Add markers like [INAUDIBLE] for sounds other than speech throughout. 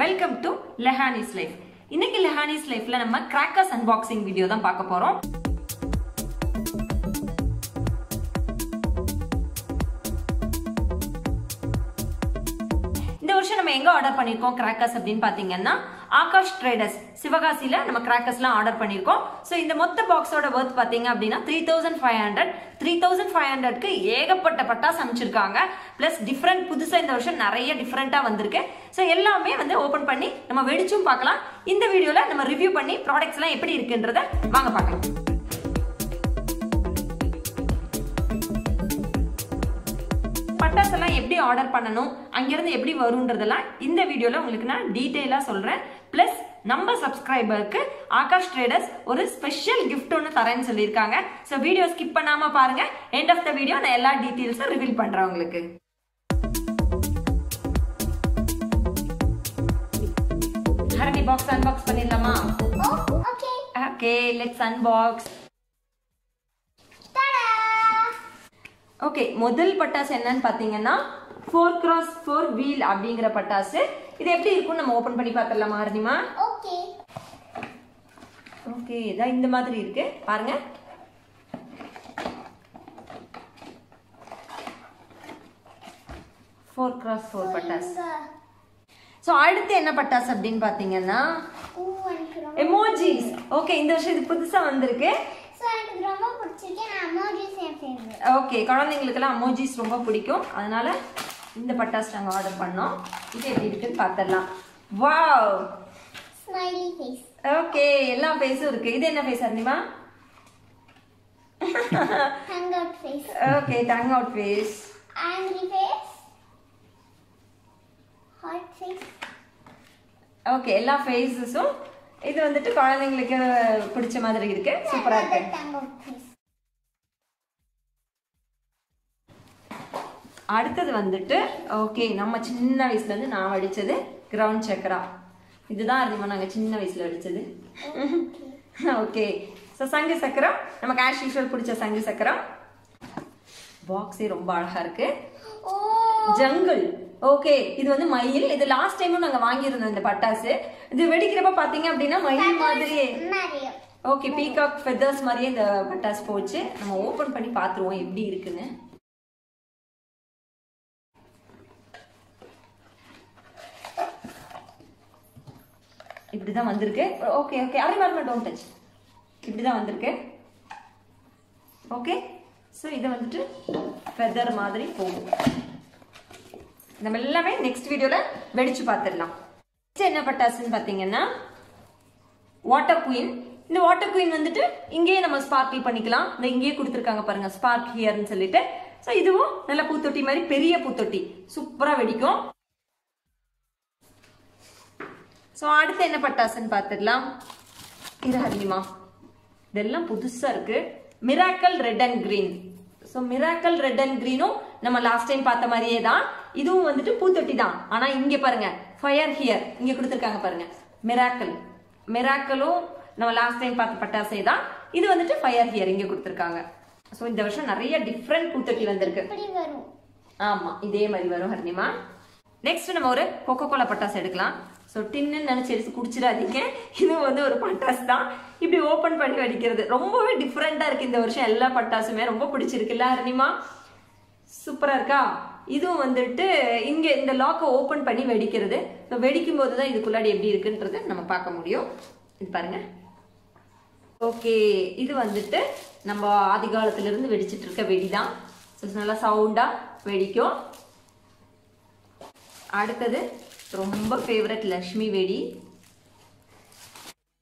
Welcome to லெஹானிஸ் life இன்னைக்கு லெஹானிஸ் லைஃப்ல நம்ம கிராக்கர்ஸ் அன்பாக்சிங் வீடியோ தான் பார்க்க போறோம். இந்த வருஷம் நம்ம எங்க ஆர்டர் பண்ணிருக்கோம் கிராக்கர்ஸ் அப்படின்னு பாத்தீங்கன்னா ஆகாஷ் ட்ரேடர்ஸ் சிவகாசியில நம்ம கிராக்கர்ஸ்லாம் ஆர்டர் பண்ணிருக்கோம் ஸோ இந்த மொத்த பாக்ஸோட ஒர்த் பாத்தீங்க அப்படின்னா three thousand five hundred three thousand five ஹண்ட்ரட்க்கு ஏகப்பட்ட பட்டாசு அமைச்சிருக்காங்க பிளஸ் டிஃப்ரெண்ட் புதுசா இந்த வருஷம் நிறைய டிஃப்ரெண்டா வந்திருக்கு. ஸோ எல்லாமே வந்து ஓபன் பண்ணி நம்ம வெடிச்சும் பார்க்கலாம். இந்த வீடியோல நம்ம ரிவ்யூ பண்ணி ப்ராடக்ட்ஸ் எல்லாம் எப்படி இருக்குன்றத வாங்க பார்க்கலாம். பட்டாசு எல்லாம் எப்படி ஆர்டர் பண்ணணும் அங்கிருந்து எப்படி வரும்ன்றதெல்லாம் இந்த வீடியோல உங்களுக்கு நான் டீட்டெயிலா சொல்றேன். பிளஸ் நம்ம சப்ஸ்கிரைபருக்கு ஆகாஷ் ட்ரேடர்ஸ் ஒரு ஸ்பெஷல் gift ஒன்று தரேன்னு சொல்லியிருக்காங்க. ஸோ வீடியோ ஸ்கிப் பண்ணாம பாருங்க. எண்ட் ஆஃப் த வீடியோ நான் எல்லா டீட்டெயில்ஸும் ரிவீல் பண்றேன் உங்களுக்கு. ஹரணி பாக்ஸ் அன்பாக்ஸ் பண்ணிடலாமா. ஓகே லெட்ஸ் அன்பாக்ஸ் ஓகே முதல் பட்டாசு என்னன்னு பாத்தீங்கன்னா ஃபோர் கிராஸ் ஃபோர் வீல் அப்படிங்கிற பட்டாசு. இது எப்படி இருக்கும் நம்ம ஓபன் பண்ணி பார்த்துடலாமா Okay. ஓகே இதான் இந்த மாதிரி இருக்கு. பாருங்க. ஃபோர் கிராஸ் ஃபோர் பட்டாஸ் ஸோ அடுத்து என்ன பட்டாசு அப்படின்னு பார்த்தீங்கன்னா எமோஜிஸ் ஓகே இந்த வருஷம் இது புதுசா வந்திருக்கு. எனக்கு ரொம்ப பிடிச்சிருக்கு நான் emojis என் favorite. ஓகே குழந்தைங்களுக்கெல்லாம் அமோஜிஸ் ரொம்ப பிடிக்கும் அதனால இந்த பட்டாசு நாங்கள் ஆர்டர் பண்ணோம் இது எப்படி இருக்குன்னு பார்த்துடலாம் வாவ். ஓகே எல்லா ஃபேஸும் இருக்கு இது என்ன face Arunima Hangout face. Okay tongue out face. Heart face. Okay எல்லா ஃபேஸஸும் இது வந்துட்டு குழந்தைங்களுக்கு பிடிச்ச மாதிரி இருக்கு. சூப்பரா இருக்கு. அடுத்தது வந்துட்டு ஓகே நம்ம சின்ன வயசுல இருந்து நான் வடிச்சது கிரவுண்ட் சக்கரா. இதுதான் அதிகமாக நாங்கள் சின்ன வயசுல வடிச்சது. [LAUGHS] ஓகே. ஸோ சங்கு சக்கரம். நமக்கு ஆஸ் யூஷுவல் பிடிச்ச சங்கு சக்கரம். பாக்ஸே ரொம்ப அழகா இருக்கு. ஜங்கிள் ஓகே இது வந்து மயில். இது லாஸ்ட் டைமும் நாங்க வாங்கியிருந்தோம் இந்த பட்டாசு. இது வெடிக்கிறப்ப பாத்தீங்க அப்படின்னா மயில் மாதிரியே. Mario. ஓகே பீகாக் ஃபெதர்ஸ் மாதிரியே இந்த பட்டாசு போச்சு. நம்ம ஓபன் பண்ணி பார்த்துருவோம் எப்படி இருக்குன்னு. இப்படிதான் வந்திருக்கு. ஓகே ஓகே அரை மாதிரி டோன்ட் டச் இப்படிதான் வந்திருக்கு. ஓகே ஸோ இதை வந்துட்டு ஃபெதர் மாதிரி போகும். நம்ம எல்லாமே நெக்ஸ்ட் வீடியோல வெடிச்சு பார்த்துடலாம். என்ன பட்டாசுன்னு பார்த்தீங்கன்னா வாட்டர் குயின் இந்த வாட்டர் குயின் வந்துட்டு இங்கேயே நம்ம ஸ்பார்க்கிள் பண்ணிக்கலாம். இந்த இங்கேயே கொடுத்துருக்காங்க பாருங்க ஸ்பார்க் ஹியர்னு சொல்லிட்டு. ஸோ இதுவும் நல்ல பூத்தொட்டி மாதிரி பெரிய பூத்தொட்டி. சூப்பராக வெடிக்கும். ஸோ அடுத்து என்ன பட்டாசுன்னு பார்த்துடலாம். இது ஹரிமா இதெல்லாம் புதுசாக இருக்கு. Miracle red and green so miracle red and கிரீனும் நம்ம லாஸ்ட் டைம் பார்த்த மாதிரியே தான். இதுவும் வந்துட்டு பூத்தொட்டி தான். ஆனா இங்க பாருங்க ஃபயர் ஹியர் இங்க கொடுத்துருக்காங்க பாருங்க. மிராக்கல் மிராக்கலும் நம்ம லாஸ்ட் டைம் பார்த்த பட்டாசே தான். இது வந்துட்டு ஃபயர் ஹியர் இங்க கொடுத்துருக்காங்க. ஸோ இந்த வருஷம் நிறைய டிஃப்ரெண்ட் பூத்தொட்டி வந்திருக்கு. ஆமா இதே மாதிரி வரும் ஹர்னிமா நெக்ஸ்ட் நம்ம ஒரு கொக்கோ கோலா பட்டாசு எடுக்கலாம். ஸோ டின்னு நினைச்சு எடுத்து குடிச்சிடாதீங்க. இது வந்து ஒரு பட்டாசு தான். இப்படி ஓபன் பண்ணி வெடிக்கிறது ரொம்பவே டிஃப்ரெண்டா இருக்கு இந்த வருஷம். எல்லா பட்டாசுமே ரொம்ப பிடிச்சிருக்குல்ல ஹர்னிமா சூப்பராக இருக்கா? இதுவும் வந்துட்டு இங்கே இந்த லாக்கை ஓப்பன் பண்ணி வெடிக்கிறது. ஸோ வெடிக்கும் போது தான் இதுக்குள்ளாடி எப்படி இருக்குன்றதை நம்ம பார்க்க முடியும். இது பாருங்க. ஓகே இது வந்துட்டு நம்ம ஆதி காலத்துலேருந்து வெடிச்சிட்டு இருக்க வெடி தான் நல்லா சவுண்டாக வெடிக்கும். அடுத்தது ரொம்ப ஃபேவரட் லக்ஷ்மி வெடி.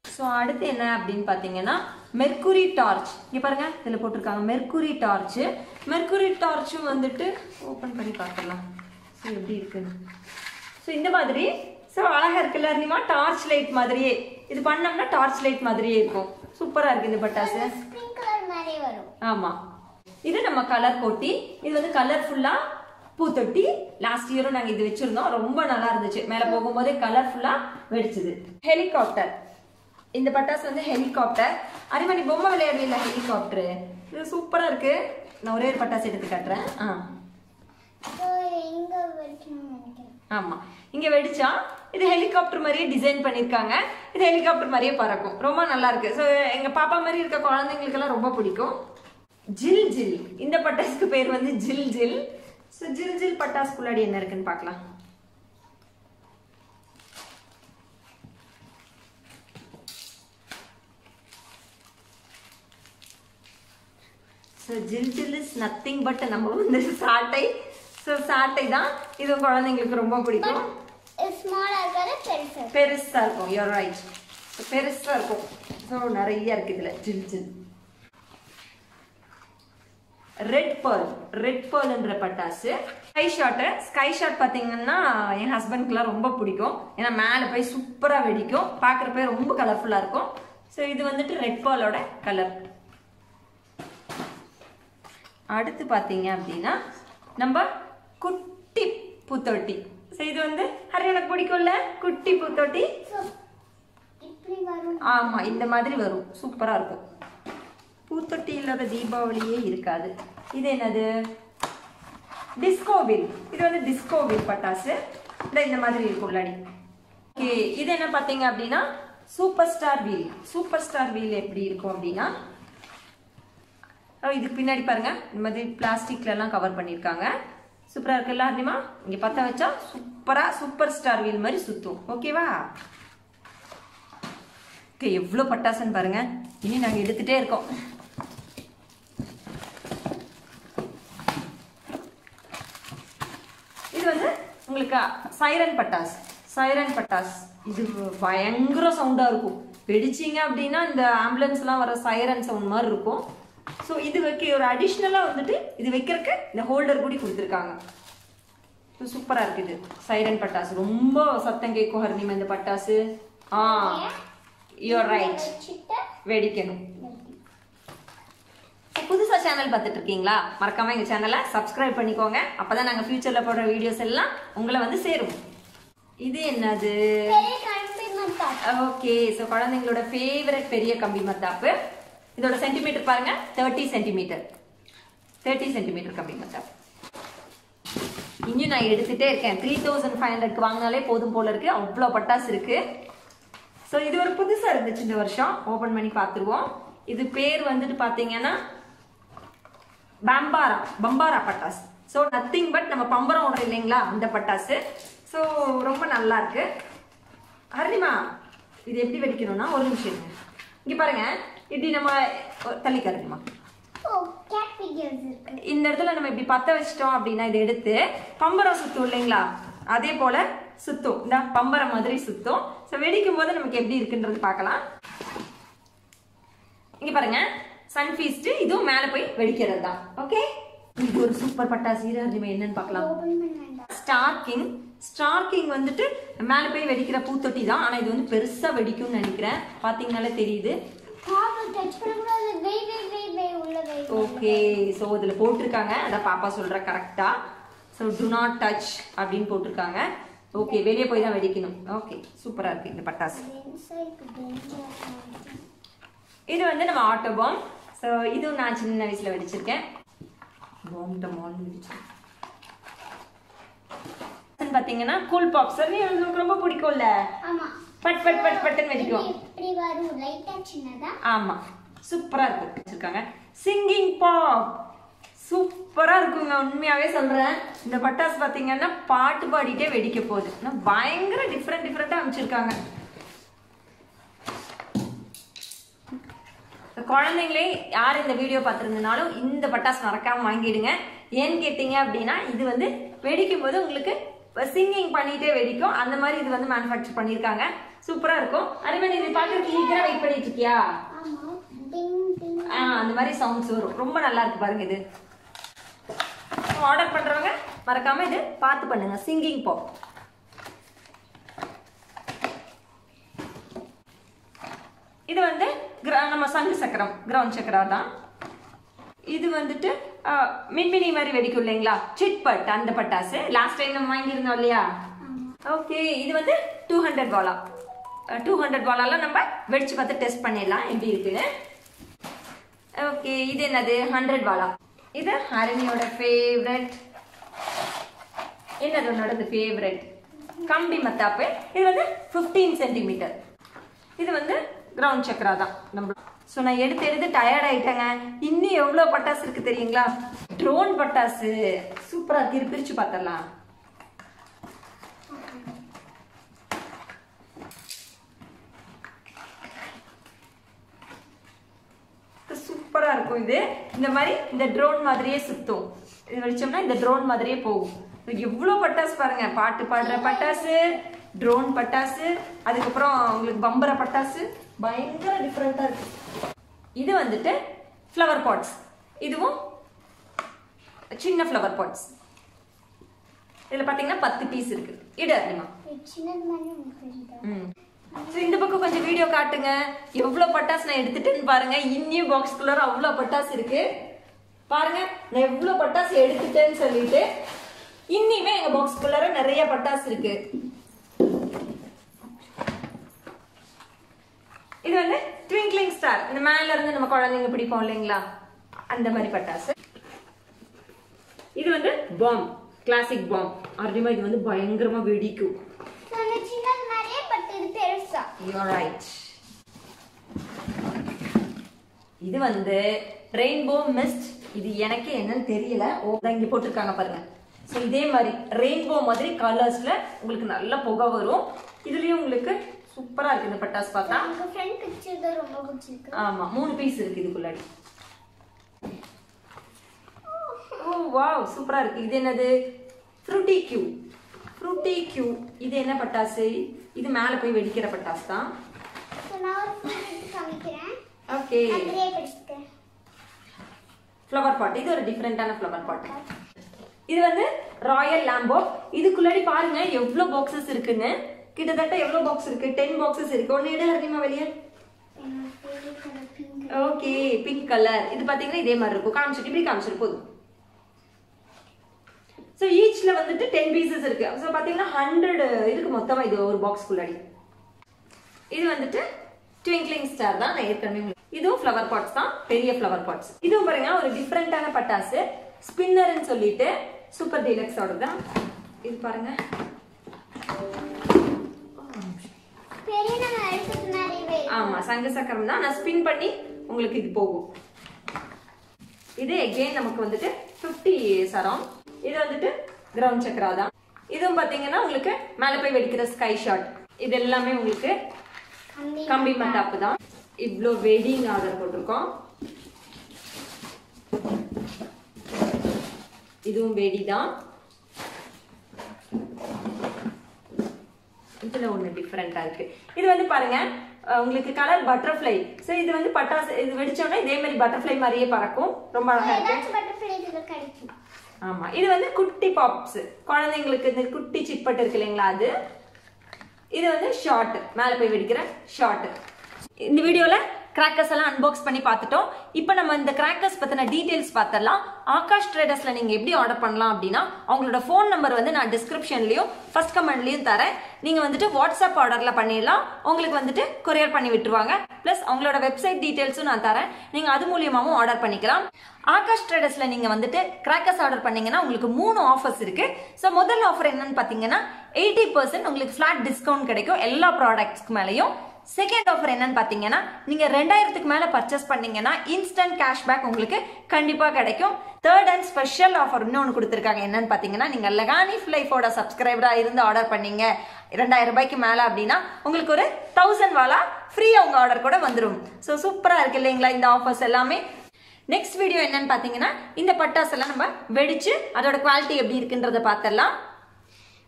ஸோ அடுத்து என்ன அப்படின்னு பார்த்தீங்கன்னா மெர்க்குரி டார்ச் இங்கே பாருங்க இதில் போட்டிருக்காங்க. மெர்க்குரி டார்ச் மெர்க்குரி டார்ச்சும் வந்துட்டு ஓப்பன் பண்ணி பார்க்கலாம் ஸோ எப்படி இருக்குன்னு ஸோ இந்த மாதிரி ஸோ அழகா இருக்குல்ல நீமா டார்ச் லைட் மாதிரியே. இது பண்ணோம்னா டார்ச் லைட் மாதிரியே இருக்கும். சூப்பரா இருக்கு இந்த பட்டாசு. Sprinkler மாதிரி வரும். ஆமா. இது நம்ம கலர் கொட்டி இது வந்து கலர்ஃபுல்லா பூத்தொட்டி. லாஸ்ட் இயரும் நாங்க இது வச்சிருந்தோம். ரொம்ப நல்லா இருந்துச்சு. மேல போகும்போதே கலர்ஃபுல்லா வெடிச்சது. ஹெலிகாப்டர் இந்த பட்டாசு வந்து ஹெலிகாப்டர் அரிமணி பொம்மை விளையாடுவீங்களா? ஹெலிகாப்டர் இது சூப்பரா இருக்கு. நான் ஒரே ஒரு பட்டாசு எடுத்து காட்டுறேன். ஆ. So, எங்க வைக்கணும்னு நினைக்கிறேன். ஆமா. இங்க வெடிச்சா இது ஹெலிகாப்டர் மாதிரியே டிசைன் பண்ணியிருக்காங்க. இது ஹெலிகாப்டர் மாதிரியே பறக்கும். ரொம்ப நல்லா இருக்கு. ஸோ எங்க பாப்பா மாதிரி இருக்க குழந்தைங்களுக்கெல்லாம் ரொம்ப பிடிக்கும். ஜில் ஜில். இந்த பட்டாசுக்கு பேர் வந்து ஜில் ஜில். ஸோ ஜில் ஜில் பட்டாசுக்குள்ளாடி என்ன இருக்குன்னு பார்க்கலாம். ஸோ ஜில் ஜில் இஸ் நத்திங் பட் நம்ம வந்து சாட்டை ஸோ சாட்டை தான். இது குழந்தைங்களுக்கு ரொம்ப பிடிக்கும். பெருசா இருக்கும். யூர் ரைட் பெருசா இருக்கும். ஸோ நிறைய இருக்கு இதுல. ஜில் ஜில் ரெட் பேர்ல் ரெட் பேர்ல்ன்ற பட்டாசு. ஸ்கை ஷாட்டு ஸ்கை ஷாட் பார்த்தீங்கன்னா என் ஹஸ்பண்ட்க்குலாம் ரொம்ப பிடிக்கும். ஏன்னா மேலே போய் சூப்பராக வெடிக்கும். பார்க்குறப்ப ரொம்ப கலர்ஃபுல்லாக இருக்கும். ஸோ இது வந்துட்டு ரெட் பேர்லோட கலர் அடுத்து பார்த்தீங்க அப்படின்னா நம்ம குட்டி பூத்தொட்டி. ஸோ இது வந்து ஹரி எனக்கு பிடிக்கும்ல? குட்டி பூத்தொட்டி? ஆமாம் ஆமா இந்த மாதிரி வரும். சூப்பரா இருக்கும். பூத்தொட்டி இல்லாத தீபாவளியே இருக்காது. இது என்னது? டிஸ்கோவில். இது வந்து டிஸ்கோவில் பட்டாசு. இந்த இந்த மாதிரி இருக்கும் உள்ளாடி ஓகே இது என்ன பார்த்தீங்க அப்படின்னா super star wheel. Super star wheel எப்படி இருக்கும் அப்படின்னா இதுக்கு பின்னாடி பாருங்க. இந்த மாதிரி பிளாஸ்டிக்ல எல்லாம் கவர் பண்ணியிருக்காங்க சூப்பரா இருக்குல்ல ஹரிமா இங்க பத்த வச்சா சூப்பரா சூப்பர் ஸ்டார் வீல் மாதிரி சுத்தும். ஓகேவா ஓகே எவ்வளோ பட்டாசுன்னு பாருங்க. இனி நாங்க எடுத்துட்டே இருக்கோம். இது வந்து உங்களுக்கு சைரன் பட்டாஸ் சைரன் பட்டாஸ் இது பயங்கர சவுண்டா இருக்கும். வெடிச்சீங்க அப்படின்னா இந்த ஆம்புலன்ஸ்லாம் வர சைரன் சவுண்ட் மாதிரி இருக்கும். ஸோ இது வைக்க ஒரு அடிஷ்னலாக வந்துட்டு இது வைக்கிறதுக்கு இந்த ஹோல்டர் கூட கொடுத்துருக்காங்க. சூப்பராக இருக்குது சைரன் பட்டாசு. ரொம்ப சத்தம் கேட்கும் ஹரிணிமா இந்த பட்டாசு. ஆ யூஆர் ரைட் வெடிக்கணும். புதுசா சேனல் பார்த்துட்டு இருக்கீங்களா மறக்காம எங்க சேனலை சப்ஸ்கிரைப் பண்ணிக்கோங்க. அப்பதான் நாங்க ஃபியூச்சர்ல போடுற வீடியோஸ் எல்லாம் உங்களை வந்து சேரும். இது என்னது? ஓகே ஸோ குழந்தைங்களோட ஃபேவரட் பெரிய கம்பி மத்தாப்பு. இதோட சென்டிமீட்டர் பாருங்க. தேர்ட்டி சென்டிமீட்டர் தேர்ட்டி சென்டிமீட்டர் கம்பி மட்டும் இன்னும் நான் எடுத்துட்டே இருக்கேன். த்ரீ தௌசண்ட் ஃபைவ் ஹண்ட்ரட்க்கு வாங்கினாலே போதும் போல இருக்கு. அவ்வளோ பட்டாசு இருக்கு. ஸோ இது ஒரு புதுசா இருந்துச்சு இந்த வருஷம். ஓபன் பண்ணி பார்த்துருவோம். இது பேர் வந்துட்டு பார்த்தீங்கன்னா பம்பாரா பம்பாரா பட்டாசு. ஸோ நத்திங் பட் நம்ம பம்பரம் விடுறோம் இல்லைங்களா? அந்த பட்டாசு. ஸோ ரொம்ப நல்லா இருக்கு. அருணிமா இது எப்படி வெடிக்கணும்னா ஒரு நிமிஷம் இங்கே இங்க பாருங்க. இப்படி நம்ம தள்ளிக்க ஹரிமா ஓ கேட் ஃபிகர்ஸ் இருக்கு. இந்த இடத்துல நம்ம இப்படி பத்த வச்சிட்டோம் அப்படின்னா இதை எடுத்து பம்பரம் சுத்தும் இல்லைங்களா? அதே போல சுத்தும். இந்த பம்பரம் மாதிரி சுத்தும். ஸோ வெடிக்கும் போது நமக்கு எப்படி இருக்குன்றது பார்க்கலாம். இங்க பாருங்க. சன்ஃபீஸ்ட் இதுவும் மேல போய் வெடிக்கிறது. தான் ஓகே இது ஒரு சூப்பர் பட்டாசு இரு ஹரிமா என்னன்னு பார்க்கலாம். ஓபன் பண்ண வேண்டாம் ஸ்டார் கிங் ஸ்டார் கிங் வந்துட்டு மேலே போய் வெடிக்கிற பூத்தொட்டி தான். ஆனால் இது வந்து பெருசாக வெடிக்கும்னு நினைக்கிறேன். பார்த்தீங்கனாலே தெரியுது. ஓகே ஸோ இதில் போட்டிருக்காங்க. அதான் பாப்பா சொல்கிற கரெக்டாக ஸோ டு நாட் டச் அப்படின்னு போட்டிருக்காங்க. ஓகே வெளியே போய் தான் வெடிக்கணும். ஓகே சூப்பராக இருக்கு இந்த பட்டாசு. இது வந்து நம்ம ஆட்டோ பாம் ஸோ இதுவும் நான் சின்ன வயசில் வெடிச்சிருக்கேன். பாம் டமால் வெடிச்சிருக்கேன் பார்த்தீங்கன்னா கூல் பாப்ஸ் எனக்கு ரொம்ப பிடிக்கும்ல. பட் பட் பட் பட்டுன்னு வெடிக்கும். இப்படி வரும்? லைட்டா சின்னதா? ஆமா. சூப்பரா இருக்கு. வச்சிருக்காங்க. சிங்கிங் பாப் சூப்பரா இருக்குங்க. உண்மையாவே சொல்றேன். இந்த பட்டாசு பாத்தீங்கன்னா பாட்டு பாடிட்டே வெடிக்க போகுது. பயங்கர டிஃப்ரெண்ட் டிஃப்ரெண்டா அமைச்சிருக்காங்க. குழந்தைங்களே யார் இந்த வீடியோ பார்த்துருந்தனாலும் இந்த பட்டாசு மறக்காம வாங்கிடுங்க. ஏன்னு கேட்டீங்க அப்படின்னா இது வந்து வெடிக்கும் போது உங்களுக்கு சிங்கிங் பண்ணிட்டே வெடிக்கும். அந்த மாதிரி இது வந்து மேனுஃபேக்சர் பண்ணியிருக்காங்க. சூப்பரா இருக்கும். அதே மாதிரி இது பார்க்கறதுக்கு ஈகரா வெயிட் பண்ணிட்டு இருக்கியா? அந்த மாதிரி சவுண்ட்ஸ் வரும். ரொம்ப நல்லா இருக்கு பாருங்க இது. ஆர்டர் பண்றவங்க மறக்காம இது பார்த்து பண்ணுங்க. சிங்கிங் பாப் இது வந்து நம்ம சங்கு சக்கரம் கிரவுண்ட் சக்கரா தான். இது வந்துட்டு மின்மினி மாதிரி வெடிக்கும் இல்லைங்களா? சிட் பட் அந்த பட்டாசு. லாஸ்ட் டைம் நம்ம வாங்கியிருந்தோம் இல்லையா? ஓகே இது வந்து டூ ஹண்ட்ரட் வாலா டூ ஹண்ட்ரட் வாலாலாம் நம்ம வெடிச்சு பார்த்து டெஸ்ட் பண்ணிடலாம். எப்படி இருக்குன்னு ஓகே இது என்னது? ஹண்ட்ரட் வாலா இது ஹரணியோட ஃபேவரட் என்னது உன்னோட ஃபேவரட் கம்பி மத்தாப்பு. இது வந்து 15 சென்டிமீட்டர் இது வந்து கிரவுண்ட் சக்கரா தான். நம்ம ஸோ நான் எடுத்து எடுத்து டயர்ட் ஆயிட்டேங்க. இன்னும் எவ்வளோ பட்டாசு இருக்கு தெரியுங்களா? ட்ரோன் பட்டாசு. சூப்பராக இருக்கு. பிரித்து பிரிச்சு பார்த்தரலாம் சூப்பரா இருக்கும் இது. இந்த மாதிரி இந்த ட்ரோன் மாதிரியே சுத்தும். இது வச்சோம்னா இந்த ட்ரோன் மாதிரியே போகும். எவ்வளவு பட்டாசு பாருங்க. பாட்டு பாடுற பட்டாசு ட்ரோன் பட்டாசு அதுக்கப்புறம் உங்களுக்கு பம்பர பட்டாசு பயங்கர டிஃப்ரெண்டா இருக்கு. இது வந்துட்டு ஃப்ளவர் பாட்ஸ் இதுவும் சின்ன ஃப்ளவர் பாட்ஸ் இதுல பாத்தீங்கன்னா பத்து பீஸ் இருக்கு. இடு ம். So, இந்த பக்கம் கொஞ்சம் வீடியோ காட்டுங்க. எவ்வளவு பட்டாசு நான் எடுத்துட்டேன்னு பாருங்க. இன்னியும் பாக்ஸ் அவ்வளோ அவ்வளவு பட்டாசு இருக்கு. பாருங்க நான் எவ்வளவு பட்டாசு எடுத்துட்டேன்னு சொல்லிட்டு இன்னியுமே எங்க பாக்ஸ் குள்ளார நிறைய பட்டாசு இருக்கு. இது வந்து ட்விங்க்லிங் ஸ்டார் இந்த மேல இருந்து நம்ம குழந்தைங்க பிடிப்போம் இல்லைங்களா? அந்த மாதிரி பட்டாசு. இது வந்து பாம் கிளாசிக் பாம் அப்படிமா இது வந்து பயங்கரமா வெடிக்கும். இது பெருசா. You're right. இது வந்து ரெயின்போ மிஸ்ட் இது எனக்கு என்னன்னு தெரியல. ஓ இங்க போட்டிருக்காங்க பாருங்க. ஸோ இதே மாதிரி ரெயின்போ மாதிரி கலர்ஸ்ல உங்களுக்கு நல்ல புகை வரும். இதுலயும் உங்களுக்கு சூப்பரா இருக்கு இந்த பட்டாசு பார்த்தா. ஃப்ரெண்ட் பிக்சர் தான் ரொம்ப பிடிச்சிருக்கு. ஆமா மூணு பீஸ் இருக்கு இதுக்குள்ளாடி. ஓ வாவ் சூப்பரா இருக்கு. இது என்னது? ஃப்ரூட்டி கியூ ஃப்ரூட்டி கியூ இது என்ன பட்டாசு? இது மேல போய் வெடிக்கிற பட்டாசு தான். ஓகே ஃப்ளவர் பாட் இது ஒரு டிஃப்ரெண்டான ஃப்ளவர் பாட் இது வந்து ராயல் லாம்போ இதுக்குள்ளாடி பாருங்க எவ்வளவு பாக்ஸஸ் இருக்குன்னு. கிட்டத்தட்ட எவ்வளவு பாக்ஸ் இருக்கு? டென் பாக்ஸஸ் இருக்கு. ஒன்னு எடு ஹரிமா வெளியே. ஓகே பிங்க் கலர் இது பாத்தீங்கன்னா இதே மாதிரி இருக்கும். காமிச்சிட்டு இப்படி காமிச்சிட்டு போதும். ஸோ ஈச்ல வந்துட்டு டென் பீசஸ் இருக்கு. ஸோ பார்த்தீங்கன்னா ஹண்ட்ரட் இருக்கு மொத்தமாக இது ஒரு பாக்ஸ் குள்ளாடி. இது வந்துட்டு ட்விங்க்லிங் ஸ்டார் தான் நான் ஏற்கனவே இதுவும் ஃப்ளவர் பாட்ஸ் தான். பெரிய ஃப்ளவர் பாட்ஸ் இதுவும் பாருங்க ஒரு டிஃப்ரெண்டான பட்டாசு. ஸ்பின்னர்னு சொல்லிட்டு சூப்பர் டீலக்ஸோட தான். இது பாருங்க. ஆமா சங்க சக்கரம் தான். நான் ஸ்பின் பண்ணி உங்களுக்கு இது போகும். இது எகெயின் நமக்கு வந்துட்டு 50 சரம். இது வந்துட்டு கிரவுண்ட் சக்கரா தான். இதுவும் பாத்தீங்கன்னா உங்களுக்கு மேல போய் வெடிக்கிற ஸ்கை ஷாட் இது எல்லாமே உங்களுக்கு கம்பி மட்டாப்பு தான். இவ்ளோ வெடிங் ஆர்டர் போட்டிருக்கோம். இதுவும் வெடி தான். இதுல ஒண்ணு டிஃப்ரெண்டா இருக்கு. இது வந்து பாருங்க உங்களுக்கு கலர் பட்டர்ஃப்ளை சோ இது வந்து பட்டாசு இது வெடிச்சோம்னா இதே மாதிரி பட்டர்ஃப்ளை மாதிரியே பறக்கும். ரொம்ப அழகா இருக்கு. ஆமா. இது வந்து குட்டி பாப்ஸ் குழந்தைங்களுக்கு இந்த குட்டி சிப்பட் இருக்கு இல்லைங்களா அது? இது வந்து ஷார்ட் மேல போய் வெடிக்கிற ஷார்ட் இந்த வீடியோல கிராக்கர்ஸ் எல்லாம் அன்பாக்ஸ் பண்ணி பார்த்துட்டோம். இப்போ நம்ம இந்த கிராக்கர்ஸ் பத்தின டீடைல்ஸ் பார்த்தரலாம் ஆகாஷ் ட்ரேடர்ஸ்ல நீங்க எப்படி ஆர்டர் பண்ணலாம் அப்படின்னா அவங்களோட ஃபோன் நம்பர் வந்து நான் டிஸ்கிரிப்ஷன்லயும் ஃபர்ஸ்ட் கமெண்ட்லயும் தரேன். நீங்க வந்துட்டு வாட்ஸ்அப் ஆர்டர்ல பண்ணிடலாம். உங்களுக்கு வந்துட்டு கொரியர் பண்ணி விட்டுருவாங்க. பிளஸ் அவங்களோட வெப்சைட் டீடைல்ஸும் நான் தரேன். நீங்க அது மூலியமாவும் ஆர்டர் பண்ணிக்கலாம். ஆகாஷ் ட்ரேடர்ஸ்ல நீங்க வந்துட்டு கிராக்கர்ஸ் ஆர்டர் பண்ணீங்கன்னா உங்களுக்கு மூணு ஆஃபர்ஸ் இருக்கு. ஸோ முதல் ஆஃபர் என்னன்னு பாத்தீங்கன்னா எயிட்டி பர்சன்ட் உங்களுக்கு ஃபிளாட் டிஸ்கவுண்ட் கிடைக்கும் எல்லா ப்ராடக்ட்ஸ்க்கு மேலேயும். செகண்ட் ஆஃபர் என்னன்னு பார்த்தீங்கன்னா நீங்க ரெண்டாயிரத்துக்கு மேல பர்ச்சேஸ் பண்ணீங்கன்னா இன்ஸ்டன்ட் கேஷ்பேக் உங்களுக்கு கண்டிப்பா கிடைக்கும். தேர்ட் அண்ட் ஸ்பெஷல் ஆஃபர் இன்னொன்று கொடுத்துருக்காங்க. என்னன்னு பார்த்தீங்கன்னா நீங்க லெகானி ஃபிளைஃபோட சப்ஸ்கிரைபரா இருந்து ஆர்டர் பண்ணீங்க. ரெண்டாயிரம் ரூபாய்க்கு மேல அப்படின்னா உங்களுக்கு ஒரு தௌசண்ட் வாலா ஃப்ரீயா உங்க ஆர்டர் கூட வந்துரும். ஸோ சூப்பரா இருக்கு இல்லைங்களா இந்த ஆஃபர்ஸ் எல்லாமே? நெக்ஸ்ட் வீடியோ என்னன்னு பாத்தீங்கன்னா இந்த பட்டாசு எல்லாம் நம்ம வெடிச்சு அதோட குவாலிட்டி எப்படி இருக்குன்றத பார்த்தரலாம்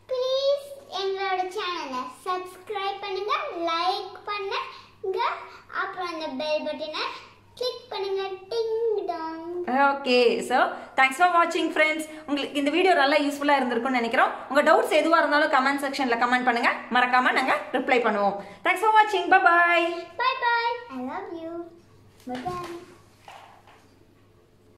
ப்ளீஸ் எங்களோட சேனலை சப்ஸ்கிரைப் பண்ணுங்க லைக் பண்ணுங்க அப்புறம் அந்த பெல் பட்டனை கிளிக் பண்ணுங்க. Ding dong okay so thanks for வாட்சிங் ஃப்ரெண்ட்ஸ் உங்களுக்கு இந்த வீடியோ நல்லா யூஸ்ஃபுல்லாக இருந்திருக்கும்னு நினைக்கிறோம். உங்கள் டவுட்ஸ் எதுவாக இருந்தாலும் கமெண்ட் செக்ஷனில் கமெண்ட் பண்ணுங்க. மறக்காம நாங்கள் ரிப்ளை பண்ணுவோம். தேங்க்ஸ் ஃபார் வாட்சிங் bye bye bye I love you bye bye